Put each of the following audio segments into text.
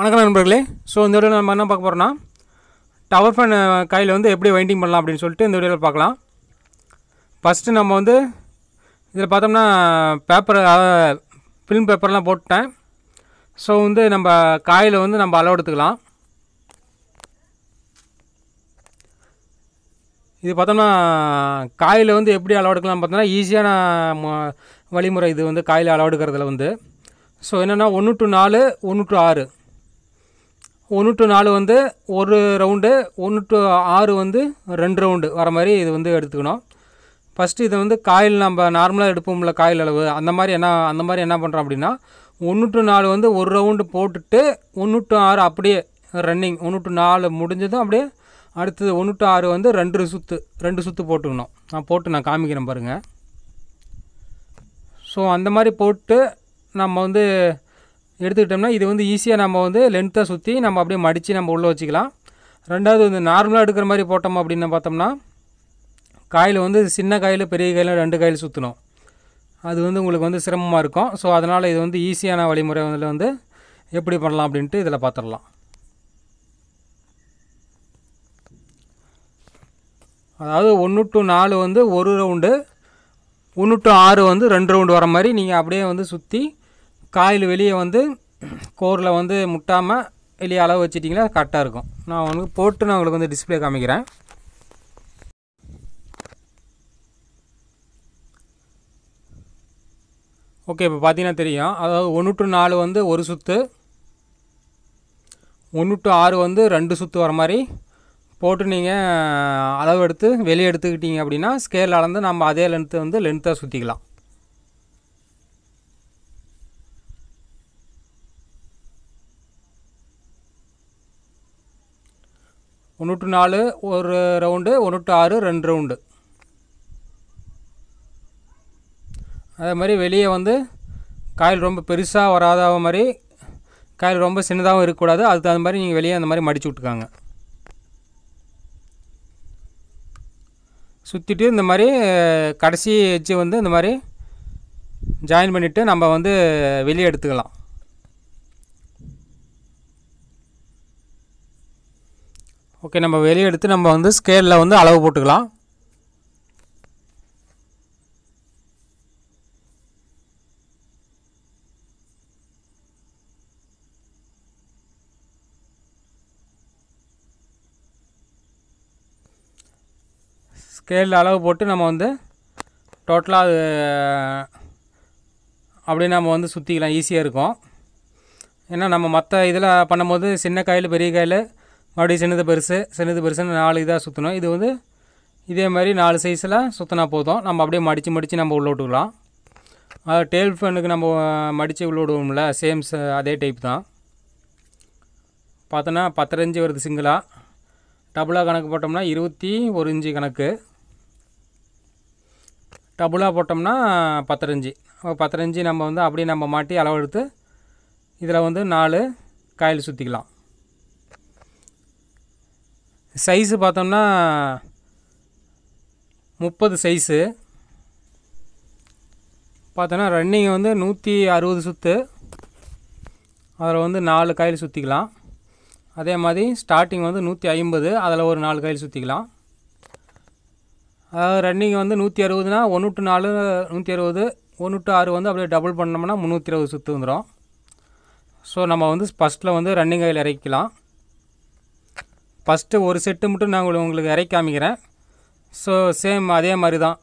வணக்கம் நண்பர்களே. ஸோ இந்த வீடியோவில் நம்ம என்ன பார்க்க போகிறோம்னா டவர் ஃபேன் கையில் வந்து எப்படி வைண்டிங் பண்ணலாம் அப்படின்னு சொல்லிட்டு இந்த வீடியோவில் பார்க்கலாம். ஃபஸ்ட்டு நம்ம வந்து இதில் பார்த்தோம்னா பேப்பர் ஃபிலிம் பேப்பர்லாம் போட்டுட்டேன். ஸோ வந்து நம்ம காயில் வந்து நம்ம அளவு எடுத்துக்கலாம். இது பார்த்தோம்னா காயில் வந்து எப்படி அளவு எடுக்கலாம் பார்த்தோம்னா ஈஸியான வழிமுறை இது வந்து காயில் அளவு எடுக்கிறதுல வந்து. ஸோ என்னென்னா ஒன்று டு நாலு ஒன்று டு ஆறு. ஒன்று டு நாலு வந்து ஒரு ரவுண்டு ஒன்று டு ஆறு வந்து ரெண்டு ரவுண்டு வர மாதிரி இது வந்து எடுத்துக்கணும். ஃபஸ்ட்டு இதை வந்து காயில் நம்ம நார்மலாக எடுப்போம்ல காயில் அளவு. அந்த மாதிரி என்ன அந்த மாதிரி என்ன பண்ணுறோம் அப்படின்னா ஒன்று டு நாலு வந்து ஒரு ரவுண்டு போட்டுட்டு ஒன்று டு ஆறு அப்படியே ரன்னிங் ஒன்று டு நாலு முடிஞ்சதும் அப்படியே அடுத்தது ஒன்று டு ஆறு வந்து ரெண்டு சுற்று ரெண்டு சுற்று போட்டுக்கணும். நான் போட்டு நான் காமிக்கிறேன் பாருங்கள் ஸோ அந்த மாதிரி போட்டு நம்ம வந்து எடுத்துக்கிட்டோம்னா இது வந்து ஈஸியாக நம்ம வந்து லென்த்தாக சுற்றி நம்ம அப்படியே மடித்து நம்ம உள்ளே வச்சுக்கலாம். ரெண்டாவது வந்து நார்மலாக எடுக்கிற மாதிரி போட்டோம் அப்படின்னு பார்த்தோம்னா காயில் வந்து சின்ன காயில் பெரிய காயில் ரெண்டு காயில் சுற்றணும் அது வந்து உங்களுக்கு வந்து சிரமமாக இருக்கும். ஸோ அதனால் இது வந்து ஈஸியான வழிமுறை வந்து எப்படி பண்ணலாம் அப்படின்ட்டு இதில் பார்த்துடலாம் அதாவது ஒன்று டு நாலு வந்து ஒரு ரவுண்டு ஒன்று டு ஆறு வந்து ரெண்டு ரவுண்டு வர மாதிரி நீங்கள் அப்படியே வந்து சுற்றி காயில் வெளியே வந்து கோரில் வந்து முட்டாமல் வெளியே அளவு வச்சிட்டிங்கன்னா கரெக்டாக இருக்கும். நான் வந்து போட்டு நான் உங்களுக்கு வந்து டிஸ்பிளே காமிக்கிறேன். ஓகே இப்போ பார்த்தீங்கன்னா தெரியும். அதாவது ஒன்று டு நாலு வந்து ஒரு சுற்று ஒன்று டு ஆறு வந்து ரெண்டு சுற்று வர மாதிரி போட்டு நீங்கள் அளவு எடுத்து வெளியே எடுத்துக்கிட்டீங்க அப்படின்னா ஸ்கேலில் அளந்து நம்ம அதே லென்த்து வந்து லென்த்தாக சுற்றிக்கலாம் ஒன்று டு நாலு ஒரு ரவுண்டு ஒன்று டு ஆறு ரெண்டு ரவுண்டு. அதே மாதிரி வெளியே வந்து காயில் ரொம்ப பெருசாக வராத மாதிரி காயில் ரொம்ப சின்னதாகவும் இருக்கக்கூடாது. அதுக்கு தகுந்த மாதிரி நீங்கள் வெளியே அந்த மாதிரி மடித்து விட்டுக்காங்க. சுற்றிட்டு இந்த மாதிரி கடைசி எட்ஜு வந்து இந்த மாதிரி ஜாயின் பண்ணிவிட்டு நம்ம வந்து வெளியே எடுத்துக்கலாம். ஓகே நம்ம வெளியே எடுத்து நம்ம வந்து ஸ்கேலில் வந்து அளவு போட்டுக்கலாம். ஸ்கேலில் அளவு போட்டு நம்ம வந்து டோட்டலாக அது அப்படியே நம்ம வந்து சுற்றிக்கலாம் ஈஸியாக இருக்கும். ஏன்னா நம்ம மற்ற இதில் பண்ணும்போது சின்ன காயில் பெரிய காயில் மறுபடியும் சின்னது பெருசு சின்னது பெருசுன்னு நாலு இதாக சுற்றணும் இது வந்து இதே மாதிரி நாலு சைஸில் சுற்றினா போதும். நம்ம அப்படியே மடித்து மடித்து நம்ம உள்ள விட்டுக்கலாம். அது டேல் ஃபேனுக்கு நம்ம மடித்து உள்ள விடுவோம்ல சேம் அதே டைப் தான். பார்த்தோன்னா பத்தரை வருது சிங்கிளாக டபுளாக கணக்கு போட்டோம்னா இருபத்தி ஒரு இன்ச்சு கணக்கு. டபுளாக போட்டோம்னா பத்தரை இன்ச்சு பத்தரை நம்ம வந்து அப்படியே நம்ம மாட்டி அளவெடுத்து இதில் வந்து நாலு காயில் சுற்றிக்கலாம் சைஸு பார்த்தோம்னா முப்பது சைஸு. பார்த்தோன்னா ரன்னிங் வந்து நூற்றி அறுபது சுற்று அதில் வந்து நாலு காயில் சுற்றிக்கலாம் அதே மாதிரி ஸ்டார்டிங் வந்து நூற்றி ஐம்பது அதில் ஒரு நாலு காயில் சுற்றிக்கலாம் அதாவது ரன்னிங் வந்து நூற்றி அறுபதுனா ஒன்று டு நாலு நூற்றி அறுபது ஒன்று டு ஆறு வந்து அப்படியே டபுள் பண்ணோம்னா முந்நூற்றி இருபது சுற்று வந்துடும் ஸோ நம்ம வந்து ஃபஸ்ட்டில் வந்து ரன்னிங் ஆயில் இறக்கிக்கலாம். ஃபஸ்ட்டு ஒரு செட்டு மட்டும் நான் உங்களுக்கு- உங்களுக்கு இறக்கி காமிக்கிறேன். ஸோ சேம் அதே மாதிரி தான்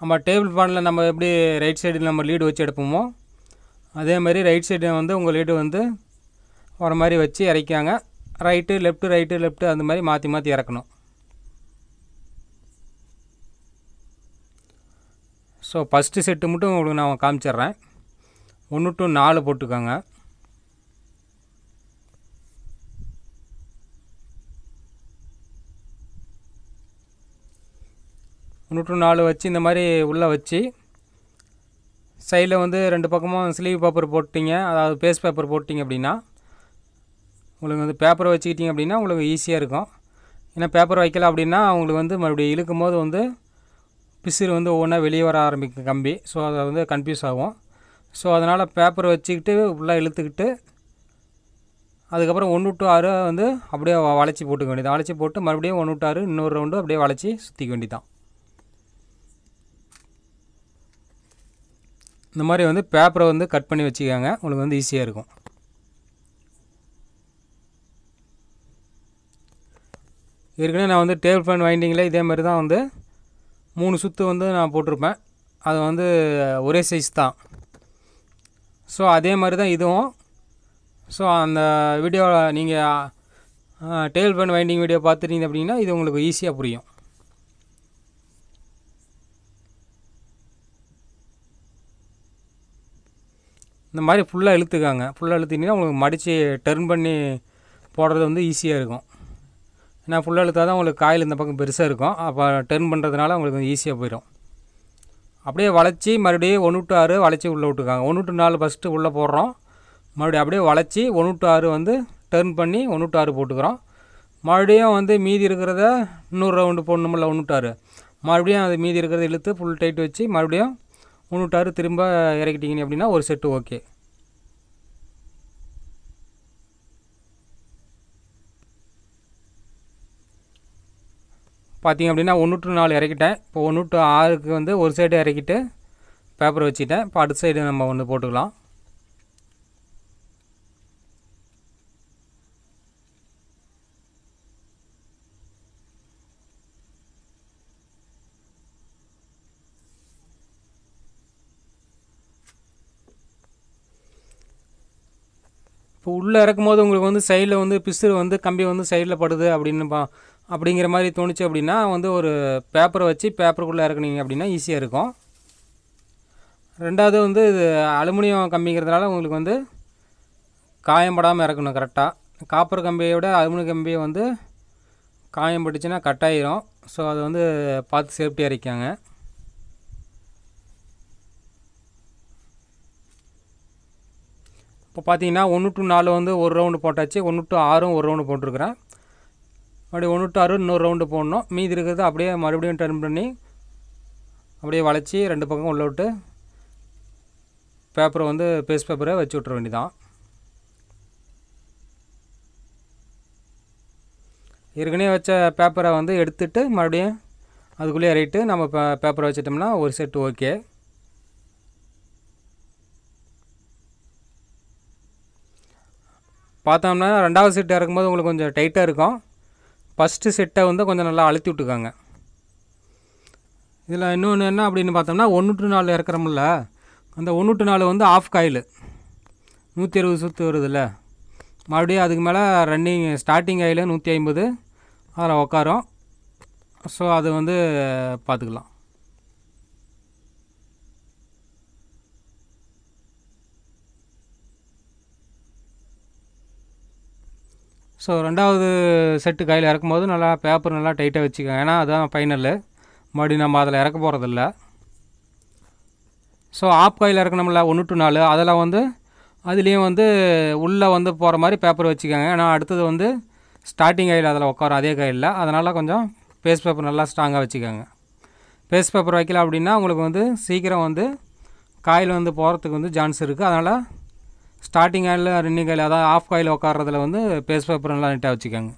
நம்ம டேபிள் ஃபேனில் நம்ம எப்படி ரைட் சைடில் நம்ம லீடு வச்சு எடுப்போமோ அதே மாதிரி ரைட் சைடு வந்து உங்கள் லீடு வந்து வர மாதிரி வச்சு இறக்காங்க ரைட்டு லெஃப்ட்டு ரைட்டு லெஃப்ட்டு அந்த மாதிரி மாற்றி மாற்றி இறக்கணும். ஸோ ஃபஸ்ட்டு செட்டு மட்டும் உங்களுக்கு நான் காமிச்சிட்றேன். ஒன்று டு நாலு போட்டுக்கோங்க. நூற்று நாலு வச்சு இந்த மாதிரி உள்ளே வச்சு சைடில் வந்து ரெண்டு பக்கமும் ஸ்லீவ் பேப்பர் போட்டிங்க. அதாவது பேஸ் பேப்பர் போட்டிங்க அப்படின்னா உங்களுக்கு வந்து பேப்பரை வச்சுக்கிட்டிங்க அப்படின்னா உங்களுக்கு ஈஸியாக இருக்கும். ஏன்னா பேப்பர் வைக்கல அப்படின்னா உங்களுக்கு வந்து மறுபடியும் இழுக்கும் போது வந்து பிசிறு வந்து ஒவ்வொன்றா வெளியே வர ஆரம்பிக்கும் கம்பி. ஸோ அதை வந்து கன்ஃபியூஸ் ஆகும். ஸோ அதனால் பேப்பர் வச்சுக்கிட்டு உள்ளே இழுத்துக்கிட்டு அதுக்கப்புறம் ஒன்று டு ஆறு வந்து அப்படியே வளைச்சி போட்டுக்க வேண்டியது வளைச்சி போட்டு மறுபடியும் ஒன்று டு ஆறு இன்னொரு ரவுண்டு அப்படியே வளைச்சி சுற்றிக்க வேண்டியதான் இந்த மாதிரி வந்து பேப்பரை வந்து கட் பண்ணி வச்சுக்கோங்க. உங்களுக்கு வந்து ஈஸியாக இருக்கும். ஏற்கனவே நான் வந்து டேபிள் ஃபேன் வைண்டிங்கில் இதே மாதிரி தான் வந்து மூணு சுற்று வந்து நான் போட்டிருப்பேன். அது வந்து ஒரே சைஸ் தான். ஸோ அதே மாதிரி தான் இதுவும். ஸோ அந்த வீடியோவில் நீங்கள் டேபிள் ஃபேன் வைண்டிங் வீடியோ பார்த்துட்டீங்க அப்படின்னா இது உங்களுக்கு ஈஸியாக புரியும். இந்த மாதிரி ஃபுல்லாக இழுத்துக்காங்க. ஃபுல்லாக இழுத்துட்டிங்கன்னா உங்களுக்கு மடித்து டர்ன் பண்ணி போடுறது வந்து ஈஸியாக இருக்கும். ஏன்னா ஃபுல்லாக இழுத்தா தான் உங்களுக்கு காயில் இந்த பக்கம் பெருசாக இருக்கும். அப்போ டர்ன் பண்ணுறதுனால உங்களுக்கு வந்து ஈஸியாக போயிடும். அப்படியே வளைச்சி மறுபடியும் ஒன்று டு ஆறு வளைச்சி உள்ளே விட்டுக்காங்க ஒன்று டு நாலு ஃபஸ்ட்டு உள்ளே போடுறோம். மறுபடியும் அப்படியே வளைச்சி ஒன்று டு ஆறு வந்து டர்ன் பண்ணி ஒன்று டு ஆறு போட்டுக்கிறோம். மறுபடியும் வந்து மீதி இருக்கிறத இன்னொரு ரவுண்டு போடணுமில்ல ஒன்று டு ஆறு. மறுபடியும் அது மீதி இருக்கிறத இழுத்து ஃபுல் டைட் வச்சு மறுபடியும் ஒன்று திரும்ப இறக்கிட்டீங்க அப்படின்னா ஒரு செட்டு ஓகே. பார்த்திங்க அப்படின்னா ஒன்று டு நாலு இறக்கிட்டேன். இப்போ ஒன்று டு ஆறுக்கு வந்து ஒரு சைடு இறக்கிட்டு பேப்பர் வச்சுட்டேன். இப்போ அடுத்த சைடு நம்ம வந்து போட்டுக்கலாம். இப்போ உள்ளே இறக்கும்போது உங்களுக்கு வந்து சைடில் வந்து பிசுறு வந்து கம்பி வந்து சைடில் படுது அப்படின்னு பா அப்படிங்கிற மாதிரி தோணுச்சு அப்படின்னா வந்து ஒரு பேப்பரை வச்சு பேப்பருக்குள்ளே இறக்குனீங்க அப்படின்னா ஈஸியாக இருக்கும். ரெண்டாவது வந்து இது அலுமினியம் கம்பிங்கிறதுனால உங்களுக்கு வந்து காயம் படாமல் இறக்கணும் கரெக்டாக காப்பர் கம்பியை விட அலுமினியம் கம்பியை வந்து காயம் பட்டுச்சுன்னா கட்டாயிரும் ஸோ அதை வந்து பார்த்து சேஃப்டியாக இறக்காங்க இப்போ பார்த்தீங்கன்னா ஒன்று டு நாலு வந்து ஒரு ரவுண்டு போட்டாச்சு. ஒன்று டு ஆறும் ஒரு ரவுண்டு போட்டிருக்கிறேன். அப்படியே ஒன்று டு ஆறு இன்னொரு ரவுண்டு போடணும். மீதி இருக்கிறது அப்படியே மறுபடியும் டர்ன் பண்ணி அப்படியே வளைச்சி ரெண்டு பக்கம் உள்ள விட்டு பேப்பரை வந்து பேஸ்ட் பேப்பரை வச்சு விட்ற வேண்டிதான் ஏற்கனவே வச்ச பேப்பரை வந்து எடுத்துட்டு மறுபடியும் அதுக்குள்ளேயே ரைட்டு நம்ம பேப்பரை வச்சிட்டோம்னா ஒரு செட்டு ஓகே பார்த்தோம்னா ரெண்டாவது செட்டு இறக்கும்போது உங்களுக்கு கொஞ்சம் டைட்டாக இருக்கும். ஃபஸ்ட்டு செட்டை வந்து கொஞ்சம் நல்லா அழுத்தி விட்டுக்காங்க. இதில் இன்னொன்று என்ன அப்படின்னு பார்த்தோம்னா ஒன்று டு நாலு இறக்குறோம்ல அந்த ஒன்று டு நாலு வந்து ஆஃப் காயில் நூற்றி அறுபது சுற்று வருதுல்ல. மறுபடியும் அதுக்கு மேலே ரன்னிங் ஸ்டார்டிங் ஆயில் நூற்றி ஐம்பது அதில் உக்காரும். ஸோ அது வந்து பார்த்துக்கலாம். ஸோ ரெண்டாவது செட்டு கையில் இறக்கும்போது நல்லா பேப்பர் நல்லா டைட்டாக வச்சுக்கோங்க. ஏன்னா அதுதான் ஃபைனலு மறுபடியும் நம்ம அதில் இறக்க போகிறதில்ல ஸோ ஆப் காயில் இறக்கணும்ல ஒன்று டு நாலு. அதெல்லாம் வந்து அதுலேயும் வந்து உள்ளே வந்து போகிற மாதிரி பேப்பர் வச்சுக்கோங்க. ஏன்னா அடுத்தது வந்து ஸ்டார்டிங் கையில் அதில் உட்காரும் அதே காயில். அதனால் கொஞ்சம் பேஸ்ட் பேப்பர் நல்லா ஸ்ட்ராங்காக வச்சுக்கோங்க. பேஸ்ட் பேப்பர் வைக்கல அப்படின்னா உங்களுக்கு வந்து சீக்கிரம் வந்து காயில் வந்து போகிறதுக்கு வந்து சான்ஸ் இருக்குது அதனால் ஸ்டார்டிங் ஆயில் ரன்னிங் ஆயில் அதாவது ஆஃப் காயில் உட்காரதுல வந்து பேஸ் பேப்பர் நல்லா நீட்டாக வச்சுக்கோங்க.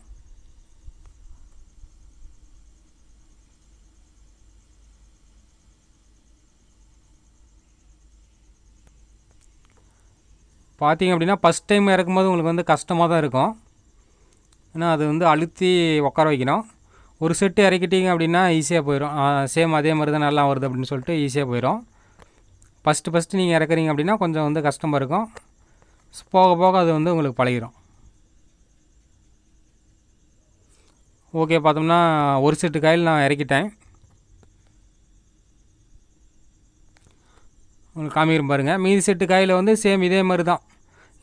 பார்த்தீங்க அப்படின்னா ஃபஸ்ட் டைம் இறக்கும்போது உங்களுக்கு வந்து கஷ்டமாக தான் இருக்கும். ஏன்னா அது வந்து அழுத்தி உட்கார வைக்கணும். ஒரு செட்டு இறக்கிட்டீங்க அப்படின்னா ஈஸியாக போயிடும் சேம் அதே மாதிரி தான் நல்லா வருது அப்படின்னு சொல்லிட்டு ஈஸியாக போயிடும் ஃபஸ்ட்டு ஃபஸ்ட்டு நீங்கள் இறக்குறீங்க அப்படின்னா கொஞ்சம் வந்து கஷ்டமாக இருக்கும். போக போக அது வந்து உங்களுக்கு பழகிடும் ஓகே பார்த்தோம்னா ஒரு செட்டு காயில் நான் இறக்கிட்டேன். உங்களுக்கு காமிக்கிறேன் பாருங்கள் மீதி செட்டு காயில் வந்து சேம் இதே மாதிரி தான்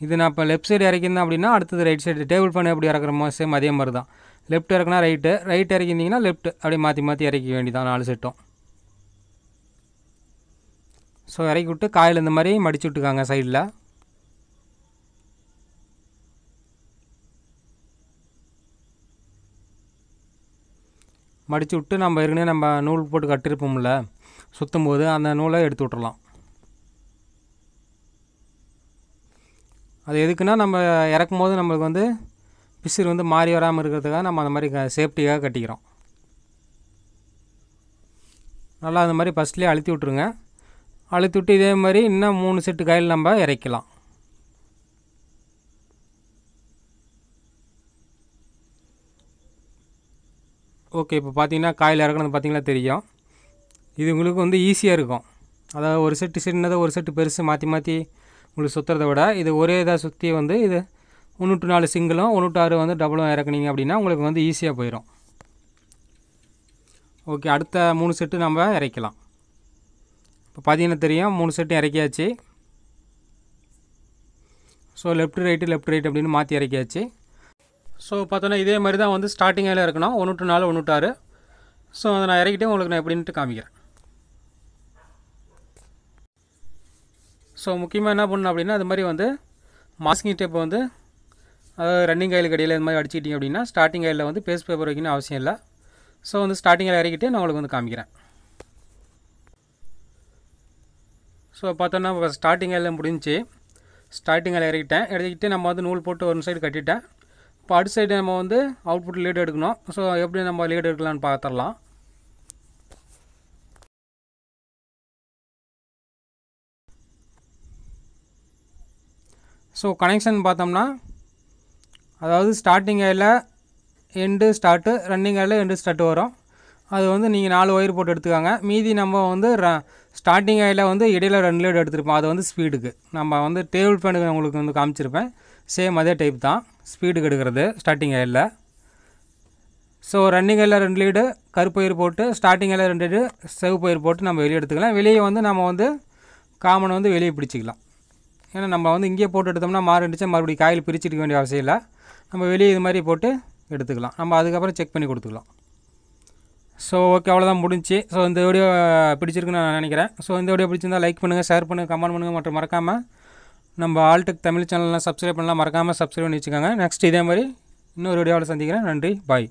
இது நான் இப்போ லெஃப்ட் சைடு இறக்கியிருந்தேன் அப்படின்னா அடுத்தது ரைட் சைடு டேபிள் ஃபேன் எப்படி இறக்குறமோ சேம் அதே மாதிரி தான் லெஃப்ட் இறக்குனா ரைட்டு ரைட் இறக்கியிருந்தீங்கன்னா லெஃப்ட் அப்படியே மாற்றி மாற்றி இறக்கிக்க வேண்டிதான் நாலு செட்டும். ஸோ இறக்கி விட்டு காயில் இந்த மாதிரி மடிச்சு விட்டுக்காங்க சைடில் மடித்து விட்டு நம்ம ஏற்கனவே நம்ம நூல் போட்டு கட்டிருப்போம்ல சுற்றும் போது அந்த நூலை எடுத்து விட்றலாம் அது எதுக்குன்னா நம்ம இறக்கும் போது நம்மளுக்கு வந்து பிசிறு வந்து மாறி வராமல் இருக்கிறதுக்காக நம்ம அந்த மாதிரி சேஃப்டிக்காக கட்டிக்கிறோம். நல்லா அந்த மாதிரி ஃபஸ்ட்லேயே அழுத்தி விட்ருங்க அழுத்தி விட்டு இதே மாதிரி இன்னும் மூணு செட்டு காயில் நம்ம இறக்கலாம். ஓகே இப்போ பார்த்தீங்கன்னா காயில் இறக்குனது பார்த்தீங்கன்னா தெரியும். இது உங்களுக்கு வந்து ஈஸியாக இருக்கும். அதாவது ஒரு செட்டு சின்னதாக ஒரு செட்டு பெருசு மாற்றி மாற்றி உங்களுக்கு சுற்றுறத விட இது ஒரே இதாக சுற்றி வந்து இது ஒன்று டு நாலு சிங்கிளும் ஒன்று டு ஆறு வந்து டபுளும் இறக்குனீங்க அப்படின்னா உங்களுக்கு வந்து ஈஸியாக போயிடும் ஓகே அடுத்த மூணு செட்டு நம்ம இறக்கலாம். இப்போ பார்த்தீங்கன்னா தெரியும் மூணு set இறக்கியாச்சு. So left right left right அப்படின்னு மாற்றி இறக்கியாச்சு. ஸோ பார்த்தோன்னா இதே மாதிரி தான் வந்து ஸ்டார்டிங்கில் இருக்கணும். ஒன்று டு நாலு ஒன்று டு ஆறு. ஸோ அதை நான் இறக்கிட்டே உங்களுக்கு நான் எப்படின்ட்டு காமிக்கிறேன். ஸோ முக்கியமாக என்ன பண்ணணும் அப்படின்னா அது மாதிரி வந்து மாஸ்கிங் டேப்பை வந்து அதாவது ரன்னிங் கையில் கடையில் இது மாதிரி அடிச்சிக்கிட்டிங்க அப்படின்னா ஸ்டார்டிங் கையில் வந்து பேஸ்ட் பேப்பர் வைக்கணும் அவசியம் இல்லை. ஸோ வந்து ஸ்டார்டிங்கில் இறக்கிட்டு நான் உங்களுக்கு வந்து காமிக்கிறேன். ஸோ பார்த்தோன்னா இப்போ ஸ்டார்டிங் கையில் முடிஞ்சு ஸ்டார்டிங் கையில் இறக்கிட்டேன். இறக்கிட்டு நம்ம வந்து நூல் போட்டு ஒரு சைடு கட்டிட்டேன். இப்போ அடுத்த சைடு நம்ம வந்து அவுட்புட் லீடு எடுக்கணும். ஸோ எப்படி நம்ம லீடு எடுக்கலாம்னு பார்த்துடலாம் ஸோ கனெக்ஷன் பார்த்தோம்னா அதாவது starting oil end start running oil end start வரும். அது வந்து நீங்கள் நாலு ஒயர் போட்டு எடுத்துக்காங்க. மீதி நம்ம வந்து ர ஸ்டார்டிங் ஆயில் வந்து இடையில ரெண்டு லீடு எடுத்துருப்போம். அது வந்து ஸ்பீடுக்கு நம்ம வந்து டேபிள் ஃபேனுக்கு உங்களுக்கு வந்து காமிச்சிருப்பேன். சேம் அதே டைப் தான். ஸ்பீடுக்கு எடுக்கிறது ஸ்டார்டிங் ஆயிலில் ஸோ ரன்னிங் ஆயில் ரெண்டு லீடு கருப்பயிர் போட்டு ஸ்டார்டிங் ஆயில் ரெண்டு லீடு செவப்பயிர் போட்டு நம்ம வெளியே எடுத்துக்கலாம். வெளியே வந்து நம்ம வந்து காமனை வந்து வெளியே பிடிச்சிக்கலாம். ஏன்னா நம்ம வந்து இங்கேயே போட்டு எடுத்தோம்னா மாறிடுச்சா மறுபடியும் காயில் பிரிச்சு வேண்டிய அவசியம் இல்லை. நம்ம வெளியே இது மாதிரி போட்டு எடுத்துக்கலாம். நம்ம அதுக்கப்புறம் செக் பண்ணி கொடுத்துக்கலாம். ஸோ ஓகே அவ்வளோதான் முடிஞ்சு. ஸோ இந்த வீடியோ பிடிச்சிருக்குன்னு நான் நினைக்கிறேன். ஸோ இந்த வீடியோ பிடிச்சிருந்தா லைக் பண்ணுங்கள் ஷேர் பண்ணுங்கள் கமெண்ட் பண்ணுங்கள் மற்றும் மறக்காமல் நம்ம ஆல்டெக் தமிழ் சேனல்லாம் சப்ஸ்கிரைப் பண்ணலாம் மறக்காமல் சப்ஸ்கிரைப் பண்ணி வச்சுக்கோங்க. நெக்ஸ்ட் இதே மாதிரி இன்னொரு வீடியோவில் சந்திக்கிறேன். நன்றி. பாய்